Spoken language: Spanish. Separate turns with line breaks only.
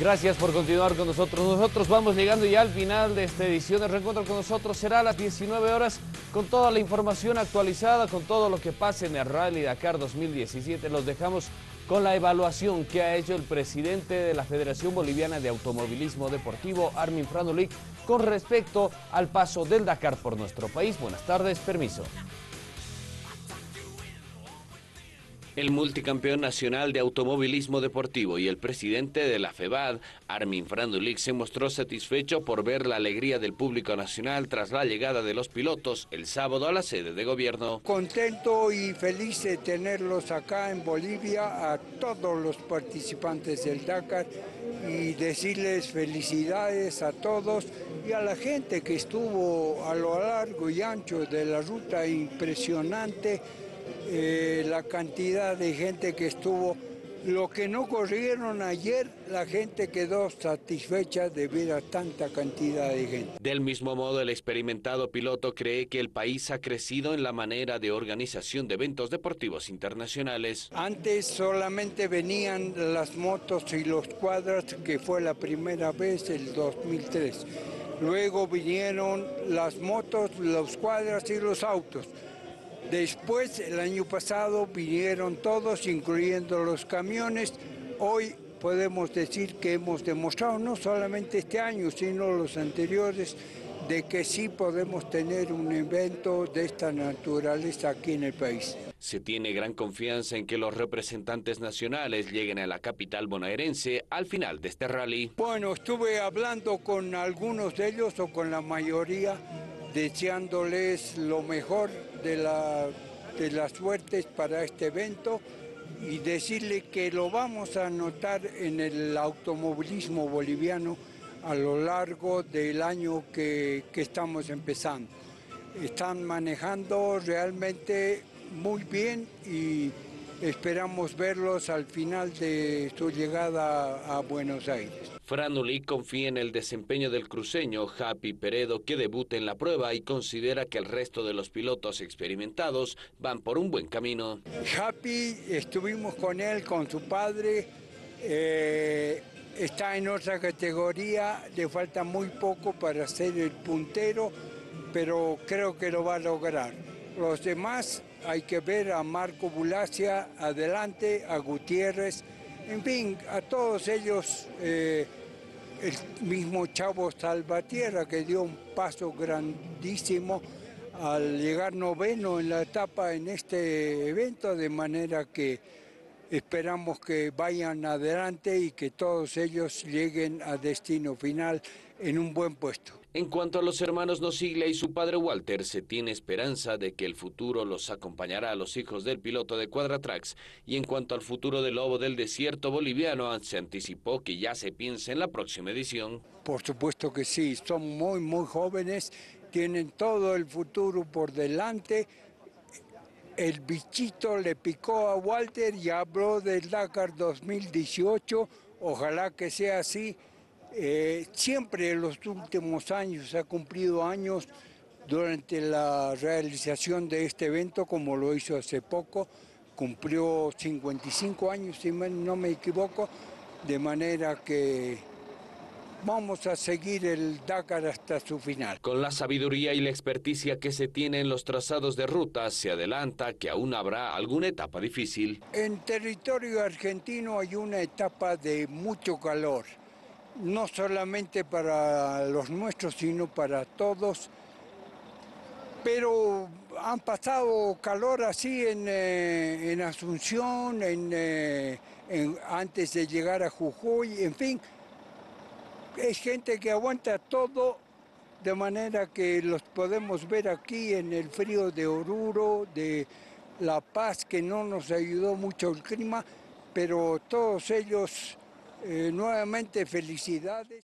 Gracias por continuar con nosotros. Nosotros vamos llegando ya al final de esta edición. El reencuentro con nosotros será a las 19 horas con toda la información actualizada, con todo lo que pase en el Rally Dakar 2017. Los dejamos con la evaluación que ha hecho el presidente de la Federación Boliviana de Automovilismo Deportivo, Armin Franulik, con respecto al paso del Dakar por nuestro país. Buenas tardes, permiso. El multicampeón nacional de automovilismo deportivo y el presidente de la FEBAD, Armin Frandulik, se mostró satisfecho por ver la alegría del público nacional tras la llegada de los pilotos el sábado a la sede de gobierno.
Contento y feliz de tenerlos acá en Bolivia, a todos los participantes del Dakar y decirles felicidades a todos y a la gente que estuvo a lo largo y ancho de la ruta impresionante eh, la cantidad de gente que estuvo. Lo que no corrieron ayer, la gente quedó satisfecha de ver a tanta cantidad de gente.
Del mismo modo, el experimentado piloto cree que el país ha crecido en la manera de organización de eventos deportivos internacionales.
Antes solamente venían las motos y los cuadras, que fue la primera vez el 2003. Luego vinieron las motos, los cuadras y los autos. Después, el año pasado, vinieron todos, incluyendo los camiones. Hoy podemos decir que hemos demostrado, no solamente este año, sino los anteriores, de que sí podemos tener un evento de esta naturaleza aquí en el país.
Se tiene gran confianza en que los representantes nacionales lleguen a la capital bonaerense al final de este rally.
Bueno, estuve hablando con algunos de ellos o con la mayoría deseándoles lo mejor de, la, de las suertes para este evento y decirle que lo vamos a notar en el automovilismo boliviano a lo largo del año que estamos empezando. Están manejando realmente muy bien y esperamos verlos al final de su llegada a Buenos Aires.
Franuli confía en el desempeño del cruceño Happy Peredo que debuta en la prueba y considera que el resto de los pilotos experimentados van por un buen camino.
Happy, estuvimos con él, con su padre, eh, está en otra categoría, le falta muy poco para ser el puntero, pero creo que lo va a lograr. Los demás hay que ver a Marco Bulacia adelante, a Gutiérrez, en fin, a todos ellos. Eh, el mismo Chavo Salvatierra que dio un paso grandísimo al llegar noveno en la etapa en este evento, de manera que esperamos que vayan adelante y que todos ellos lleguen a destino final en un buen puesto.
En cuanto a los hermanos Nosiglia y su padre Walter, se tiene esperanza de que el futuro los acompañará a los hijos del piloto de Quadratrax. Y en cuanto al futuro del lobo del desierto boliviano, se anticipó que ya se piensa en la próxima edición.
Por supuesto que sí, son muy, muy jóvenes, tienen todo el futuro por delante. El bichito le picó a Walter y habló del Dakar 2018. Ojalá que sea así eh, siempre en los últimos años ha cumplido años durante la realización de este evento, como lo hizo hace poco, cumplió 55 años, si no me equivoco, de manera que vamos a seguir el Dakar hasta su final.
Con la sabiduría y la experticia que se tiene en los trazados de ruta, se adelanta que aún habrá alguna etapa difícil.
En territorio argentino hay una etapa de mucho calor no solamente para los nuestros, sino para todos. Pero han pasado calor así en, eh, Asunción, eh, antes de llegar a Jujuy, en fin. Es gente que aguanta todo de manera que los podemos ver aquí en el frío de Oruro, de La Paz, que no nos ayudó mucho el clima, pero todos ellos eh, nuevamente felicidades.